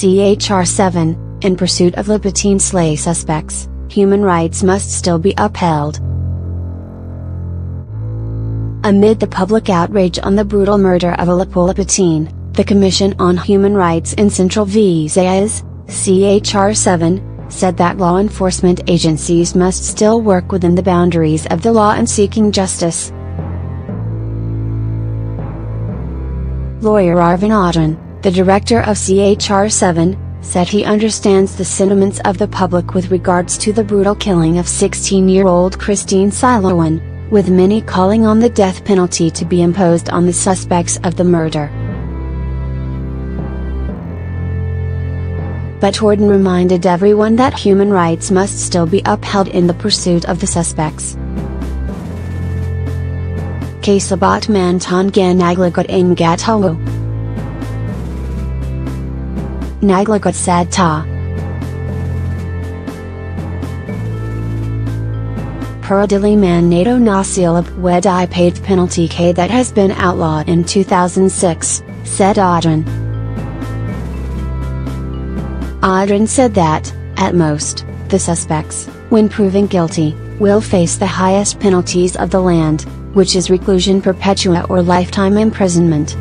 CHR7, in pursuit of Lapu teen slay suspects, human rights must still be upheld. Amid the public outrage on the brutal murder of a Lapu-Lapu teen, the Commission on Human Rights in Central Visayas, CHR7, said that law enforcement agencies must still work within the boundaries of the law in seeking justice. Lawyer Arvin Odron, the director of CHR7, said he understands the sentiments of the public with regards to the brutal killing of 16-year-old Christine Silawan, with many calling on the death penalty to be imposed on the suspects of the murder. But Odron reminded everyone that human rights must still be upheld in the pursuit of the suspects. Kasabat Mantan Naglagot Ngatawu Naglagot Sad Ta Puradili Man NATO Nasilab Wedai paid penalty K that has been outlawed in 2006, said Odron. Odron said that, at most, the suspects, when proven guilty, will face the highest penalties of the land, which is reclusion perpetua or lifetime imprisonment.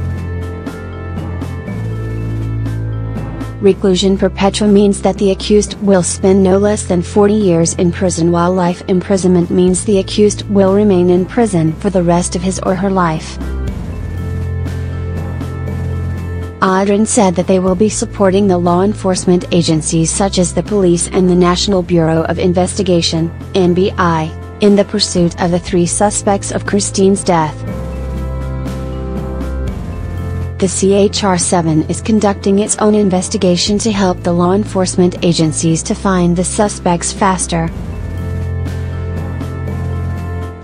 Reclusion perpetua means that the accused will spend no less than 40 years in prison while life imprisonment means the accused will remain in prison for the rest of his or her life. Odron said that they will be supporting the law enforcement agencies such as the police and the National Bureau of Investigation, NBI, in the pursuit of the three suspects of Christine's death. The CHR7 is conducting its own investigation to help the law enforcement agencies to find the suspects faster.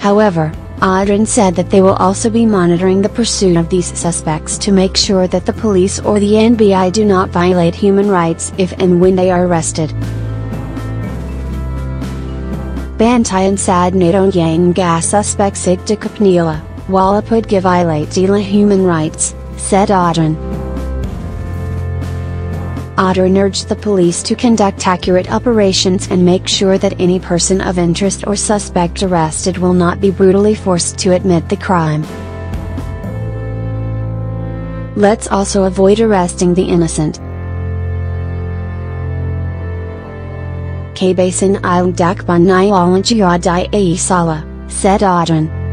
However, Odron said that they will also be monitoring the pursuit of these suspects to make sure that the police or the NBI do not violate human rights if and when they are arrested. Bantayan sad natong yang ga suspects to kapnila, walapud violate human rights, said Odron. Odron urged the police to conduct accurate operations and make sure that any person of interest or suspect arrested will not be brutally forced to admit the crime. Let's also avoid arresting the innocent. K Kabasin il dakban niyalanjiyadai sala, said Odron.